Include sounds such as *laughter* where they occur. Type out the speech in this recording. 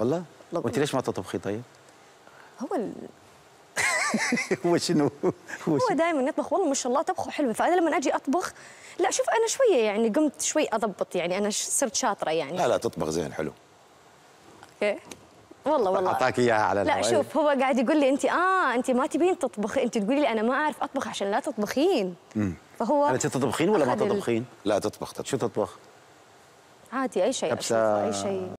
والله؟ وانت ليش ما تطبخي طيب؟ هو ال... *laughs* هو شنو؟ هو هو دائما يطبخ. والله ما شاء الله طبخه حلو. فأنا لما أجي أطبخ لا شوف أنا شوية يعني قمت شوي أضبط يعني. أنا صرت شاطرة يعني. لا لا تطبخ زين حلو. أوكي. والله والله. أعطاك إياها على لا شوف هو قاعد يقول لي انت آه انت ما تبين تطبخي. انت تقولي لي أنا ما أعرف أطبخ عشان لا تطبخين. فهو يعني انت تطبخين ولا ما ال- تطبخين؟ لا تطبخ تطبخ شو تطبخ؟ عادي أي شيء كبسة. أي شيء.